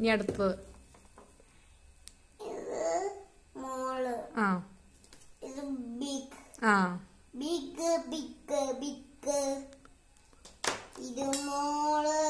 ഇനി അടുത്തത്. മോൾ. ആ. ആ. ബിഗ് ബിഗ് ബിഗ് ഇത് മോൾ.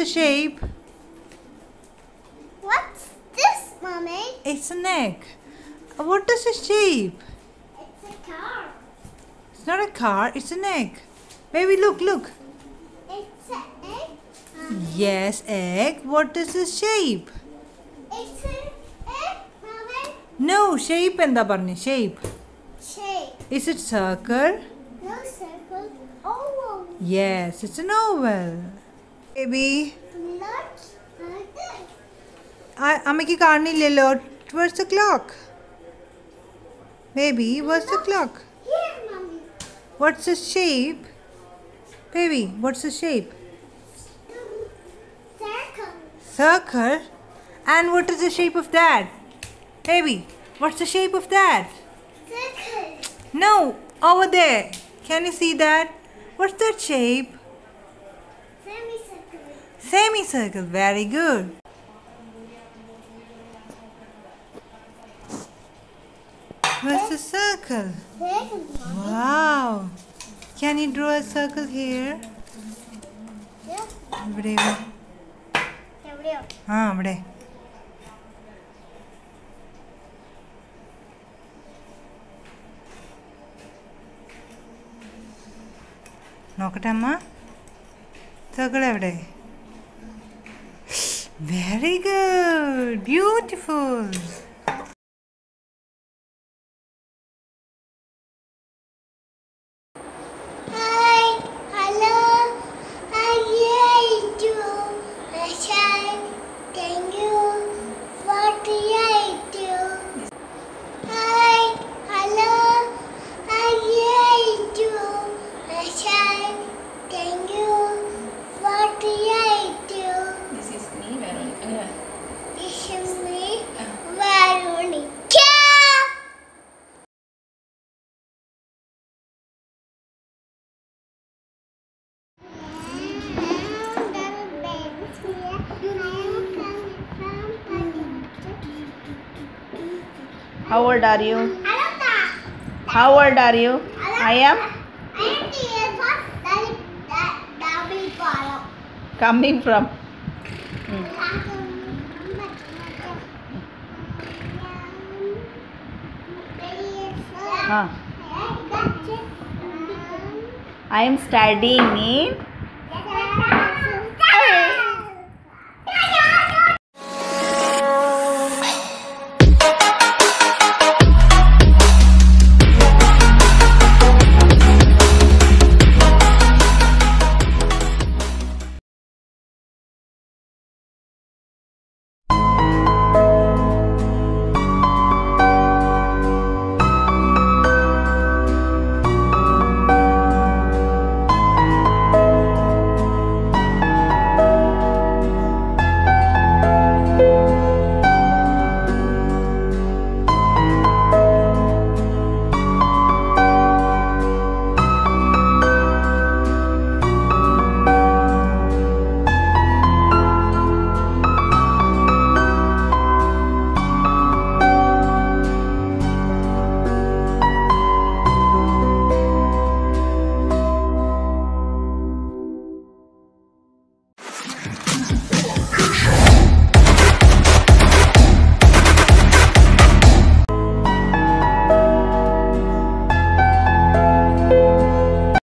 the shape. What's this, Mommy? It's an egg. Uh, what is a shape? It's a car. It's not a car, it's an egg. Baby, look, look. It's an egg? Mommy. Yes, egg. What is the shape? It's an egg, Mommy. No, shape and the barney, shape. Shape. Is it circle? No circle, oval. Yes, it's an oval Baby, Not like this. ആ- അമ്മയ്ക്ക് കാണില്ലല്ലോ Where's the clock? Baby, where's the clock? Here, Mommy. What's the shape? Baby, what's the shape? Circle. Circle. And what is the shape of that? Baby, what's the shape of that? Circle. No, over there. Can you see that? What's that shape? Semicircle. Semicircle. Very good. Where's the circle? Circle, Mommy. Wow. Can you draw a circle here? Yeah. ഇവിടെ എവിടെയോ ആ അവിടെ നോക്കട്ടെ അമ്മ circle എവിടെ very good. Beautiful. How old are you? How old are you? I am I am. coming from. Hmm. Huh. I am studying in